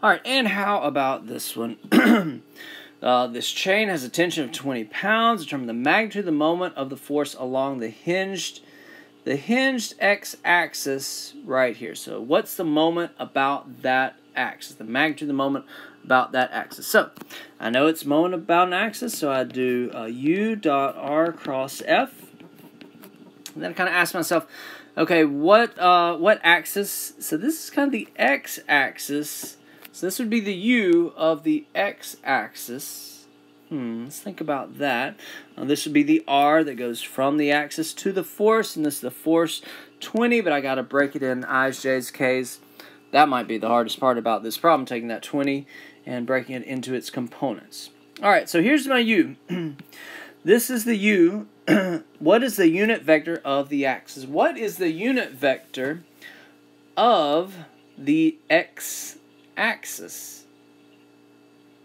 All right, and how about this one? uh, this chain has a tension of 20 pounds. Determine the magnitude of the moment of the force along the hinged the hinged x-axis right here. So what's the moment about that axis? The magnitude of the moment about that axis. So I know it's moment about an axis, so I do uh, u dot r cross f. And then I kind of ask myself, okay, what uh, what axis? So this is kind of the x-axis. So this would be the u of the x-axis. Hmm, let's think about that. Uh, this would be the R that goes from the axis to the force, and this is the force 20, but I got to break it in I's, J's, K's. That might be the hardest part about this problem, taking that 20 and breaking it into its components. All right, so here's my U. this is the U. what is the unit vector of the axis? What is the unit vector of the x-axis?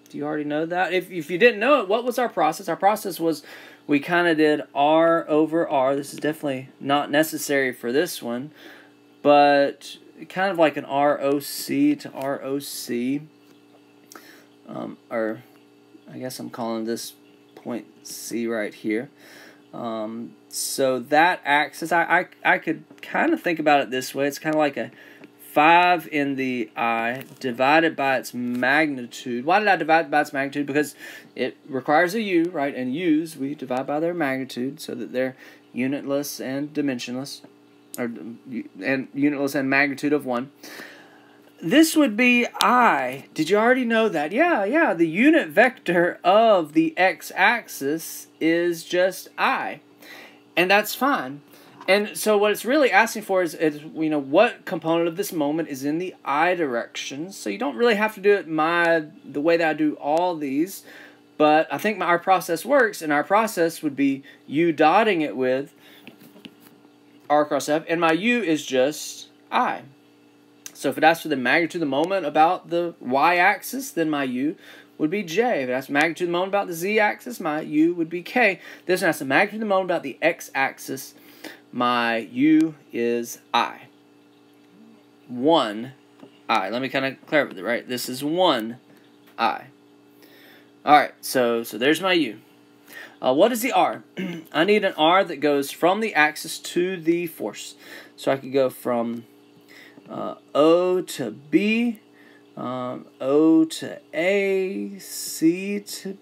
Do you already know that? If, if you didn't know it, what was our process? Our process was we kind of did R over R. This is definitely not necessary for this one, but kind of like an ROC to ROC. Um, or I guess I'm calling this point C right here. Um, so that axis, I, I, I could kind of think about it this way. It's kind of like a 5 in the I divided by its magnitude. Why did I divide by its magnitude? Because it requires a U, right? And U's we divide by their magnitude so that they're unitless and dimensionless, or and unitless and magnitude of 1. This would be I. Did you already know that? Yeah, yeah. The unit vector of the x-axis is just I. And that's fine. And so what it's really asking for is, is, you know, what component of this moment is in the I direction. So you don't really have to do it my the way that I do all these. But I think my, our process works, and our process would be you dotting it with R cross F, and my U is just I. So if it asks for the magnitude of the moment about the y-axis, then my U would be J. If it asks the magnitude of the moment about the z-axis, my U would be K. This one asks the magnitude of the moment about the x-axis, my U is I. 1 I. Let me kind of clarify it, right? This is 1 I. Alright, so, so there's my U. Uh, what is the R? I need an R that goes from the axis to the force. So I could go from uh, O to B, um, O to A, C to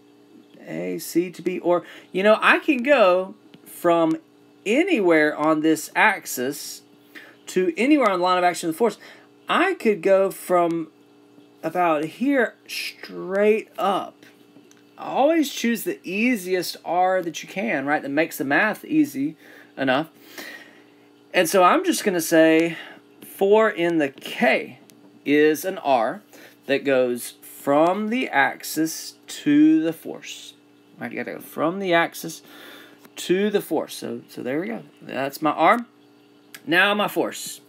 A, C to B, or, you know, I can go from anywhere on this axis to anywhere on the line of action of the force, I could go from about here straight up. I Always choose the easiest R that you can, right? That makes the math easy enough. And so I'm just going to say 4 in the K is an R that goes from the axis to the force. Right, you got to go from the axis to the force. So, so there we go. That's my arm. Now my force.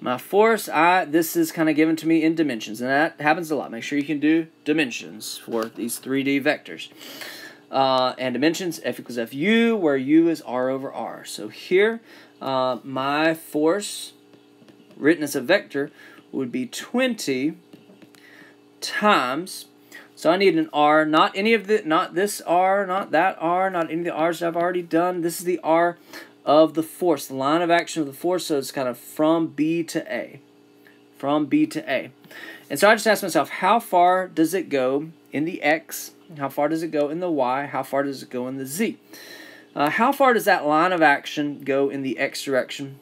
My force, I this is kind of given to me in dimensions, and that happens a lot. Make sure you can do dimensions for these 3D vectors. Uh, and dimensions, F equals Fu, where U is R over R. So here, uh, my force, written as a vector, would be 20 times so I need an R, not any of the, not this R, not that R, not any of the R's I've already done. This is the R of the force, the line of action of the force. So it's kind of from B to A, from B to A. And so I just asked myself, how far does it go in the X? How far does it go in the Y? How far does it go in the Z? Uh, how far does that line of action go in the X direction?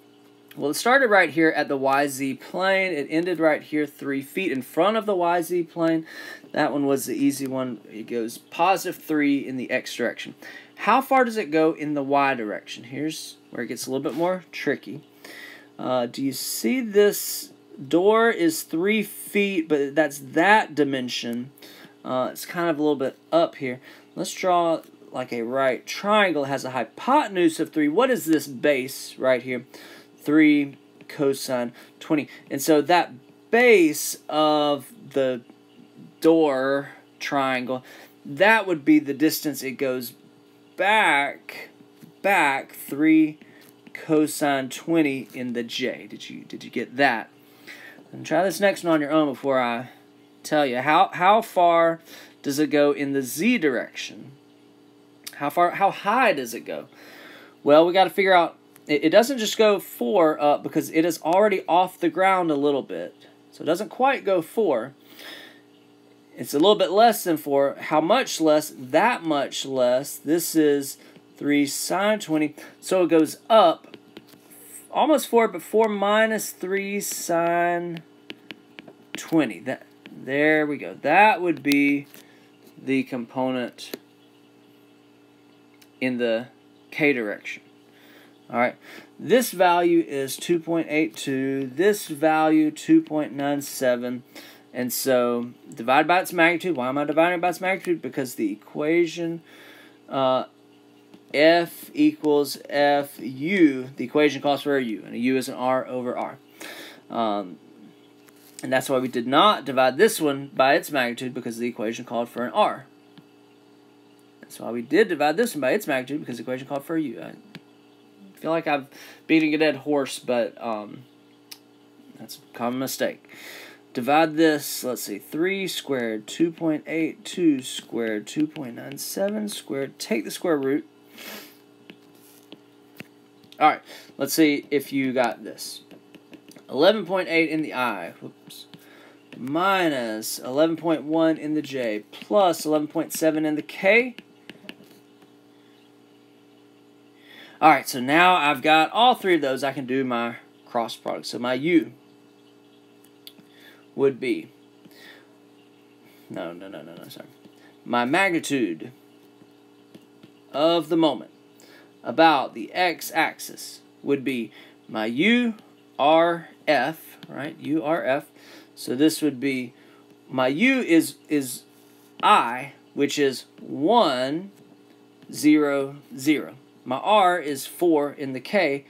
Well, it started right here at the YZ plane. It ended right here three feet in front of the YZ plane. That one was the easy one. It goes positive 3 in the x direction. How far does it go in the y direction? Here's where it gets a little bit more tricky. Uh, do you see this door is 3 feet, but that's that dimension. Uh, it's kind of a little bit up here. Let's draw like a right triangle. It has a hypotenuse of 3. What is this base right here? 3 cosine 20. And so that base of the door triangle, that would be the distance it goes back, back 3 cosine 20 in the J. Did you, did you get that? And try this next one on your own before I tell you. How, how far does it go in the z direction? How far, how high does it go? Well, we got to figure out, it, it doesn't just go 4 up because it is already off the ground a little bit. So it doesn't quite go 4. It's a little bit less than 4. How much less? That much less. This is 3 sine 20. So it goes up almost 4, but 4 minus 3 sine 20. That, there we go. That would be the component in the k direction. All right, this value is 2.82, this value 2.97, and so divide by its magnitude. Why am I dividing by its magnitude? Because the equation uh, F equals FU, the equation calls for a U, and a U is an R over R. Um, and that's why we did not divide this one by its magnitude because the equation called for an R. That's why we did divide this one by its magnitude because the equation called for a U. Feel like I'm beating a dead horse, but um, that's a common mistake. Divide this, let's see, 3 squared, 2.82 squared, 2.97 squared. Take the square root. Alright, let's see if you got this. 11.8 in the I. Whoops minus 11.1 in the J plus 11.7 in the K. Alright, so now I've got all three of those. I can do my cross product. So my U would be, no, no, no, no, no, sorry. My magnitude of the moment about the x-axis would be my U, R, F, right, U, R, F. So this would be, my U is, is I, which is 1, 0, 0. My R is 4 in the K,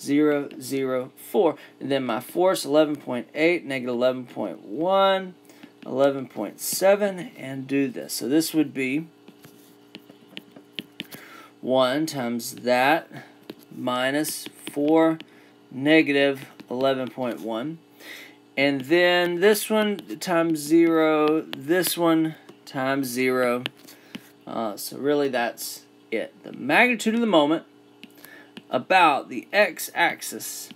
0, 0, 4. And then my force, 11.8, negative 11.1, 11.7, and do this. So this would be 1 times that minus 4, negative 11.1. And then this one times 0, this one times 0. Uh, so really that's it. The magnitude of the moment about the x-axis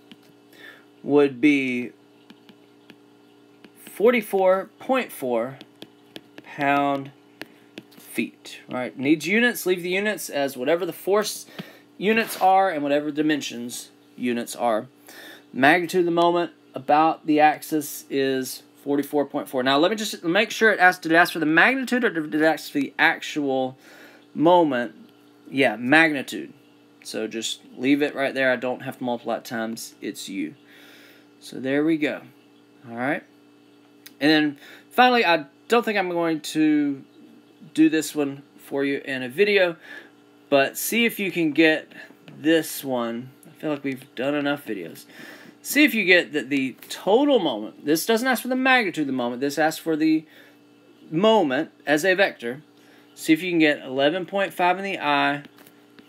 would be 44.4 pound feet. Right? Needs units. Leave the units as whatever the force units are and whatever dimensions units are. Magnitude of the moment about the axis is 44.4. Now let me just make sure it asked, did it ask for the magnitude or did it ask for the actual moment yeah, magnitude. So just leave it right there. I don't have to multiply it times. It's u. So there we go. All right. And then finally, I don't think I'm going to do this one for you in a video, but see if you can get this one. I feel like we've done enough videos. See if you get that the total moment. This doesn't ask for the magnitude of the moment. This asks for the moment as a vector See if you can get 11.5 in the I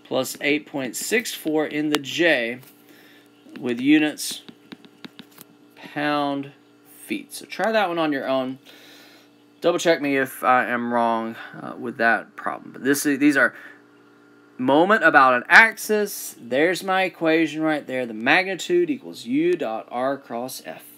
plus 8.64 in the J with units pound feet. So try that one on your own. Double check me if I am wrong uh, with that problem. But this is these are moment about an axis. There's my equation right there. The magnitude equals u dot r cross f.